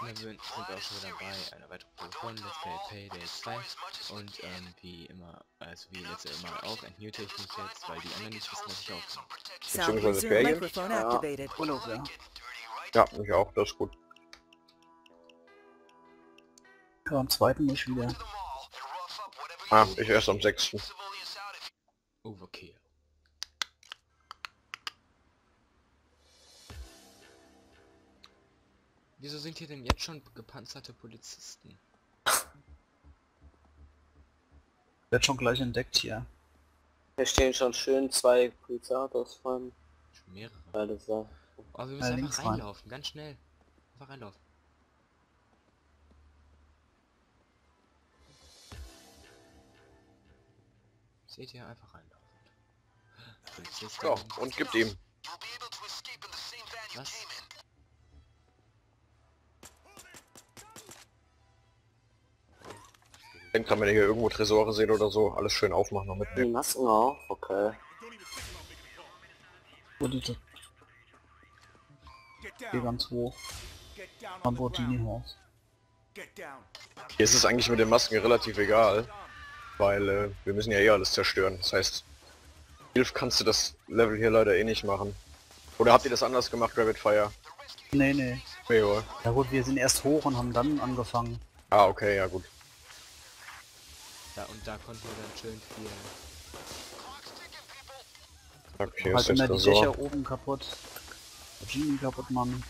wir sind auch schon wieder dabei, eine weitere Folge von Let's Play Payday 2 und ähm, wie immer, also wie letztes Mal auch, entmute ich mich jetzt, weil die anderen nicht wissen, was ich aufnehme. Beziehungsweise Ferien? microphone Ja. ja. Ja, ich auch, das ist gut. Ja, am zweiten muss ich wieder. Ah, ich erst am 6. Overkill. Wieso sind hier denn jetzt schon gepanzerte Polizisten? Wird schon gleich entdeckt hier. Hier stehen schon schön zwei Polizeiautos von Schon mehrere. beide Seiten. Oh, wir müssen links einfach rein. reinlaufen, ganz schnell. Einfach reinlaufen. Seht ihr, einfach reinlaufen. Polizisten. Ja, und gibt ihm. Was? Denkt dran, wenn ihr hier irgendwo Tresore seht oder so, alles schön aufmachen und Die mitnehmen. Masken auch, okay. Wo die Hier ganz hoch. Lamborghini-Haus. Hier ist es eigentlich mit den Masken relativ egal, weil äh, wir müssen ja eh alles zerstören. Das heißt, Hilf kannst du das Level hier leider eh nicht machen. Oder habt ihr das anders gemacht, Rabbit Fire? Nee, nee. Ja gut, wir sind erst hoch und haben dann angefangen. Ah, okay, ja gut. Da und da konnten wir dann schön viel. Okay, halt immer die Tresor. Dächer oben kaputt. Genie kaputt machen.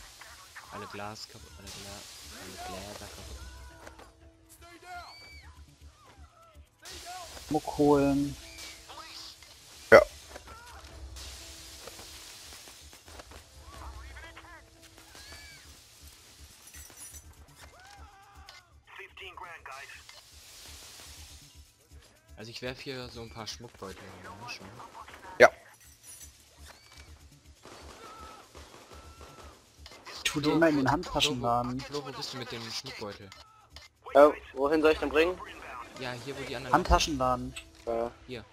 Alle Glas kaputt, alle, Gla alle Gläser kaputt. Muck holen. Also ich werfe hier so ein paar Schmuckbeutel hin, ne, schon. Ja. Ich tue die immer in den Handtaschen laden. Flo, wo bist du mit dem Schmuckbeutel? Äh, wohin soll ich denn bringen? Ja, hier wo die anderen... Handtaschenladen. Äh, Hier.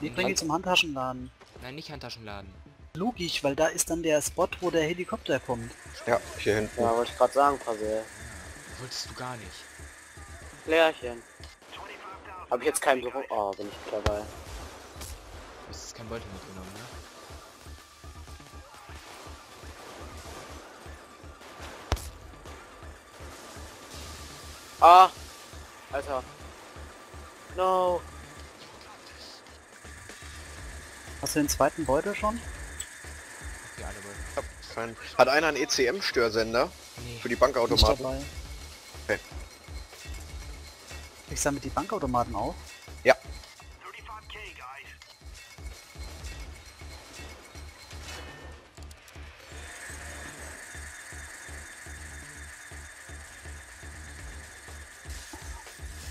Die bringen die zum Handtaschenladen. Nein, nicht Handtaschenladen. Logisch, weil da ist dann der Spot, wo der Helikopter kommt. Ja, hier hinten. ja, wollte ich gerade sagen, Pasel. Wolltest du gar nicht. Klärchen. Habe ich jetzt keinen Büro... Oh, bin ich dabei. Du hast jetzt kein Beutel mitgenommen, ne? Ah! Alter. No. Hast du den zweiten Beutel schon? Die alle Beutel. Ja, kein- Hat einer einen ECM-Störsender Nee. für die Nicht Bankautomaten? Du damit die Bankautomaten auch? Ja.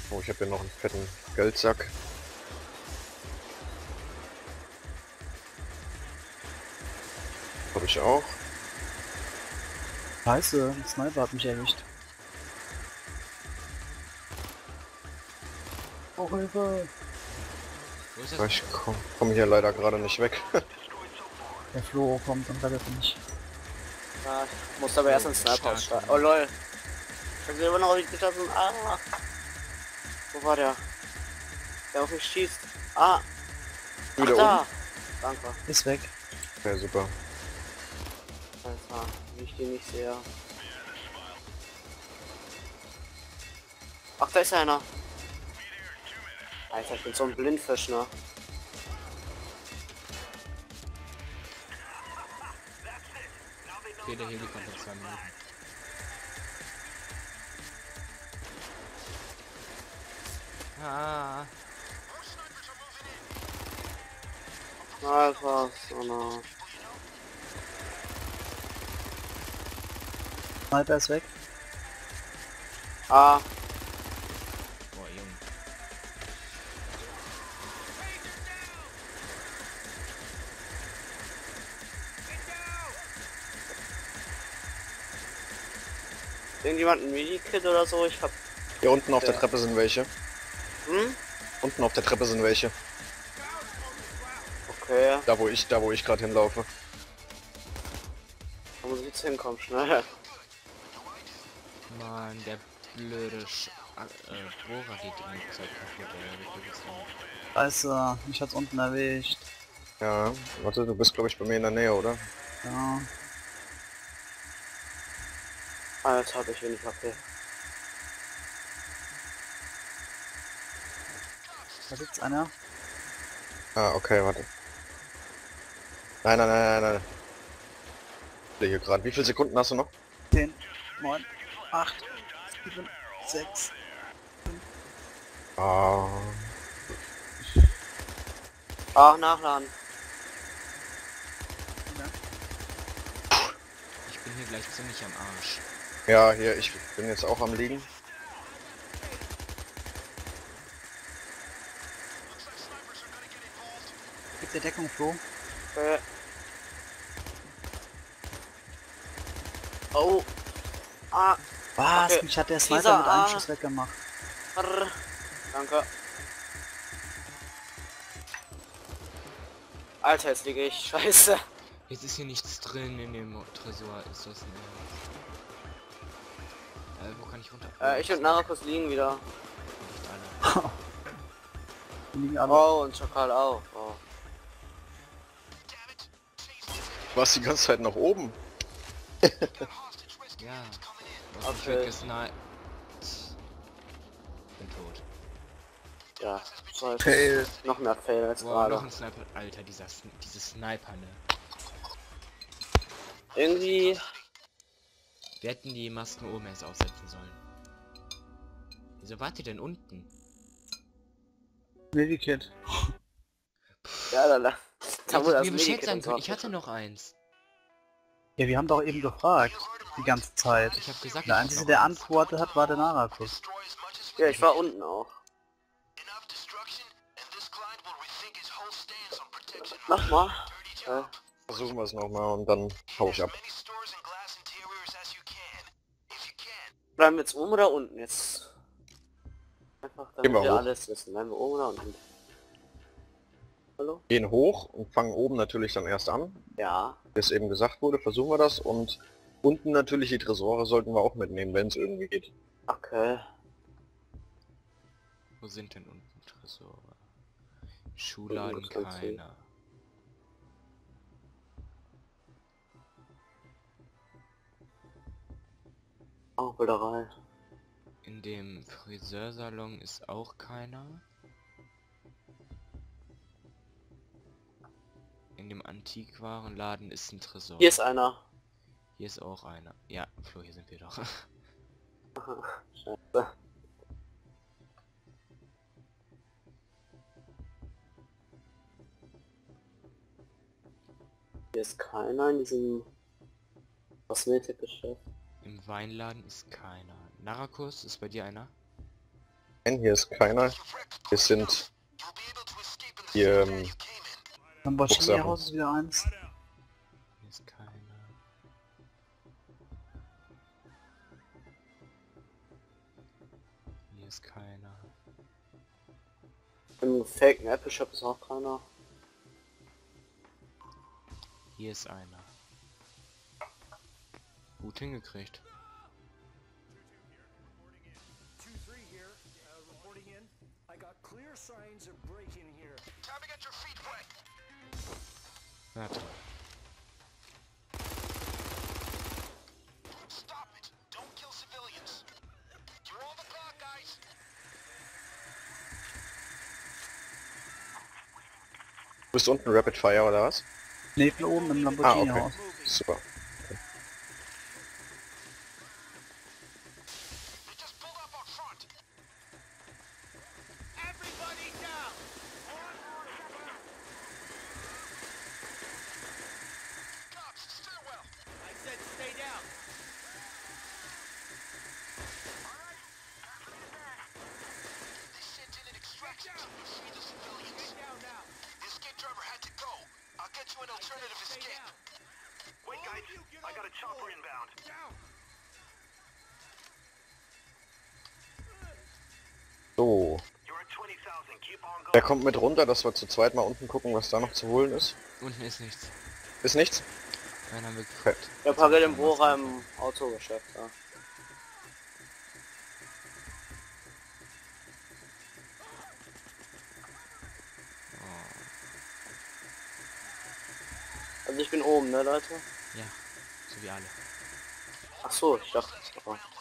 Oh, ich habe hier noch einen fetten Geldsack. Habe ich auch. Scheiße, ein Sniper hat mich erwischt. Oh Hilfe! Wo ist das? Ich komme komm hier leider gerade nicht weg. Der Flo kommt und rettet mich. Ah, ich muss aber erst einen Sniper aussteigen. Oh lol. Ich will immer noch die geschossen. Ah. Wo war der? Der auf mich schießt. Ah. Ach, Wieder da. Danke. Ist weg. Ja, super. Alter, wie ich den nicht sehe. Ach, da ist einer. Alter, ich bin so ein Blindfisch, ne? Okay, der Heli kommt in zwei Minuten. Ah, Alter, so ne. Sniper ist weg. Ah, irgendjemand ein Medikit oder so? Ich hab. Hier unten auf der Ja. Treppe sind welche. Hm? Unten auf der Treppe sind welche. Okay, Da wo ich, da wo ich gerade hinlaufe. da muss ich jetzt hinkommen, schnell. Mann, der blöde Sch äh, Bohrer geht die ganze Zeit kaputt, ey. Scheiße, mich hat's unten erwischt. Ja, warte, du bist glaube ich bei mir in der Nähe, oder? Ja. Ah, jetzt habe ich wenig HP. Da sitzt einer. Ah, okay, warte. Nein, nein, nein, nein, nein. Hier gerade. Wie viele Sekunden hast du noch? 10, 9, 8, 7, 6. Ah. Ah, nachladen. Ich bin hier gleich ziemlich am Arsch. Ja, hier, ich bin jetzt auch am liegen. Gibt der Deckung, Flo? Äh. Oh. Ah. Was? Okay. Mich hat der Dieser, Sniper mit einem ah. Schuss weggemacht. Arr. Danke. Alter, jetzt liege ich. Scheiße. Jetzt ist hier nichts drin in dem Tresor. Ist das wo kann ich runter? Äh, ich und Narcos liegen wieder. Nicht alle. Liegen alle. Oh, und Schakal auch. Oh. Du warst die ganze Zeit noch oben. Ja. Was Okay. gesniped. Bin tot. Ja, Fail. noch mehr Fail als noch gerade. ein Sniper. Alter, dieser Sn diese Sniper, ne? Irgendwie. Wir hätten die Masken oben erst aufsetzen sollen. Wieso wart ihr denn unten? Medikit. Ja, da, da. Da wurde das Bescheid Medikit sagen können. Ich hatte noch eins. Ja, wir haben doch eben gefragt. Die ganze Zeit. Ich habe gesagt, Der ich Einzige, hab der antwortet hat, war der Narakus. Ja, ich war unten auch. Mach mal. Äh, Versuchen wir es nochmal und dann hau ich ab. Bleiben wir jetzt oben oder unten jetzt? Einfach damit Gehen wir wir hoch. alles wissen. Bleiben wir oben oder unten? Hallo? Gehen hoch und fangen oben natürlich dann erst an. Ja. Wie es eben gesagt wurde, versuchen wir das. Und unten natürlich die Tresore sollten wir auch mitnehmen, wenn es irgendwie geht. Okay. Wo sind denn unten Tresore? Du- keiner. Oh, Bilderei. In dem Friseursalon ist auch keiner. In dem Antikwarenladen ist ein Tresor. Hier ist einer. Hier ist auch einer. Ja, Flo, hier sind wir doch. Scheiße. Hier ist keiner in diesem Kosmetikgeschäft. Weinladen ist keiner. Narakos, ist bei dir einer? Nein, hier ist keiner. Wir sind hier ähm, Beim Boschini-Haus Hochsachen. ist wieder eins. Hier ist keiner. Hier ist keiner. Im Fake Apple Shop ist auch keiner. Hier ist einer. Gut hingekriegt. Clear signs of break-in here. Na toll. Du bist unten Rapid Fire oder was? Ne, von oben im Ah, okay. Lamborghini-Haus. Super. Chopper inbound. So. Der kommt mit runter, dass wir zu zweit mal unten gucken, was da noch zu holen ist. Unten ist nichts. Ist nichts? Nein, haben wir gekriegt. Ja, parallel im Bohrer im Autogeschäft, ja. Oh. Also ich bin oben, ne Leute? Ja so wie alle. Ach so, ich dachte. Oh. Don't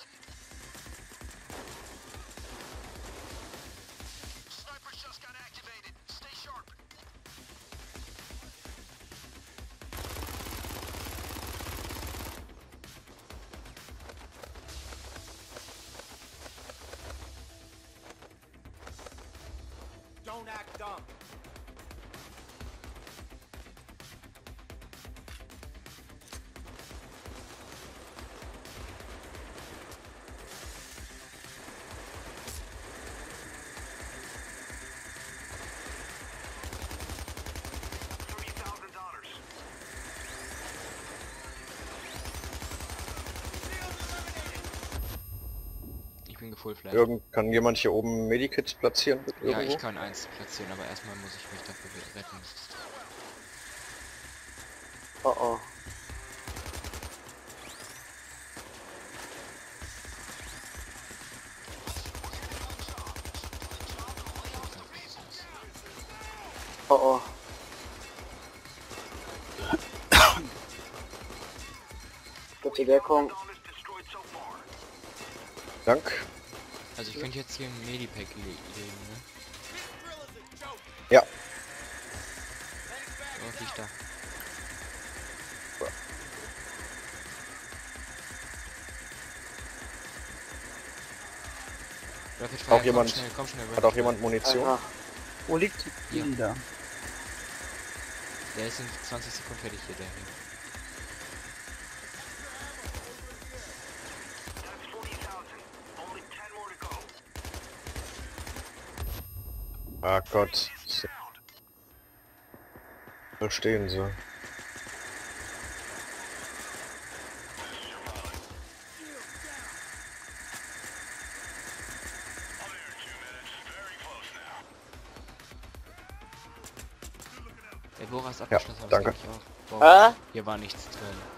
Bin gefullflashed. Irgend kann jemand hier oben Medikits platzieren? Ja, Irgendwo? ich kann eins platzieren, aber erstmal muss ich mich dafür retten. Oh oh. Oh oh. Gute Deckung. Dank. Also ich könnte jetzt hier ein Medipack le legen, ne? Ja. Oh, liegt da. Rapid Fire, Auch jemand- komm schnell, komm schnell. Hat auch jemand Munition? Aha. Wo liegt Ja. die da? Der ist in 20 Sekunden fertig hier, der hier. Ah Gott. Verstehen Sie. Der Bohrer ist abgeschlossen, aber danke. Wow, Äh? hier war nichts drin.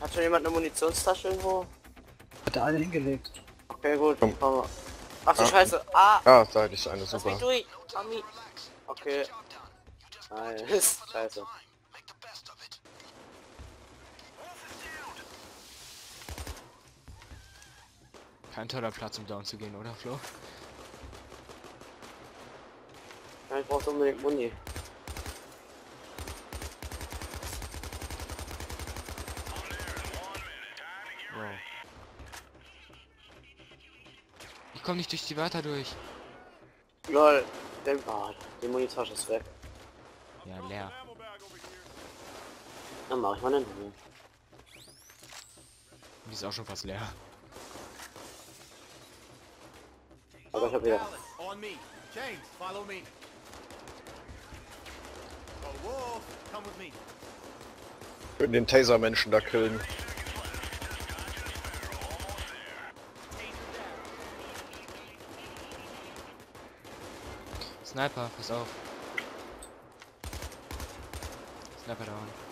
Hat schon jemand eine Munitionstasche irgendwo? Hat er alle hingelegt. Okay, gut. Komm. Komm. Ach du Ah. Scheiße. Ah! Ah, da hätte ich eine, Lass super. mich durch! Ami! Okay. Nice. Scheiße. Kein toller Platz, um down zu gehen, oder Flo? Ja, ich brauch unbedingt Muni. Komme nicht durch die Wörter durch. Lol. Der, ah, die Munitasche ist weg. Ja, leer. Dann mach ich mal einen Muni. Die ist auch schon fast leer. Aber ich hab wieder. On me. James, follow me. Oh, Wolf, come with me. Würden den Taser-Menschen da killen. Sniper, pass auf. Sniper down.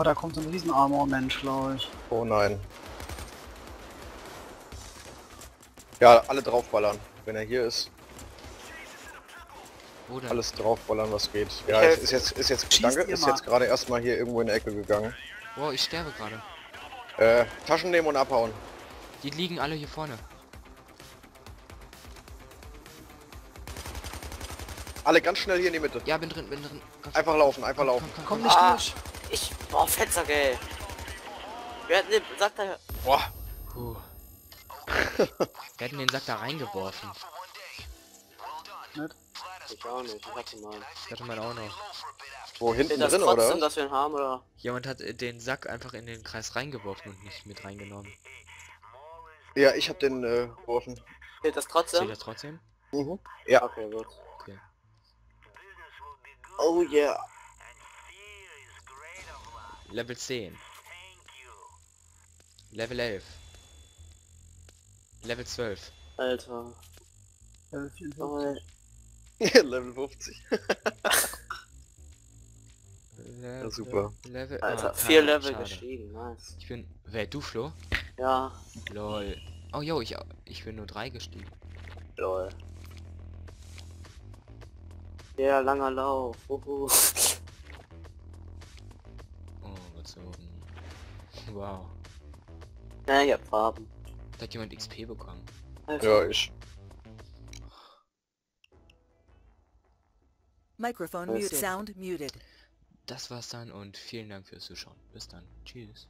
Boah, da kommt so ein riesen Armor-Mensch, glaube ich. Oh nein. Ja, alle draufballern. Wenn er hier ist, Wo denn? alles draufballern, was geht. Ja, helfe. ist jetzt, ist jetzt, Schießt danke, ist mal. jetzt gerade erstmal hier irgendwo in der Ecke gegangen. Wow, ich sterbe gerade. Äh, Taschen nehmen und abhauen. Die liegen alle hier vorne. Alle ganz schnell hier in die Mitte. Ja, bin drin, bin drin. Komm, Einfach laufen, einfach laufen. komm, komm, Komm komm. nicht Ah. durch. Ich. Boah, Fettsack, ey. Wer hat den Sack da. Boah, Puh. Wir hätten den Sack da reingeworfen. Ich auch nicht, ich hatte mal. Ich hatte meinen auch noch. Wo hinten das drin, trotzdem, oder? dass wir ihn haben, oder? Jemand hat äh, den Sack einfach in den Kreis reingeworfen und nicht mit reingenommen. Ja, ich hab den äh, geworfen. Steht das trotzdem? ihr trotzdem? Mhm. Ja. Okay, gut. Okay. Oh yeah. Level 10. Level 11. Level 12. Alter. Level 54. Oh, Level 50. Level, super. Level, Alter, ah, vier Level schade. gestiegen, nice. Ich bin... Wer, du, Flo? Ja, Lol. Oh, yo, ich, ich bin nur 3 gestiegen. lol. Ja, langer Lauf. Uhu. Gezogen. Wow. Ja, ich hab Farben. Da hat jemand XP bekommen. Ja, ich. Microphone Nice. muted. Sound muted. Das war's dann und vielen Dank fürs Zuschauen. Bis dann. Tschüss.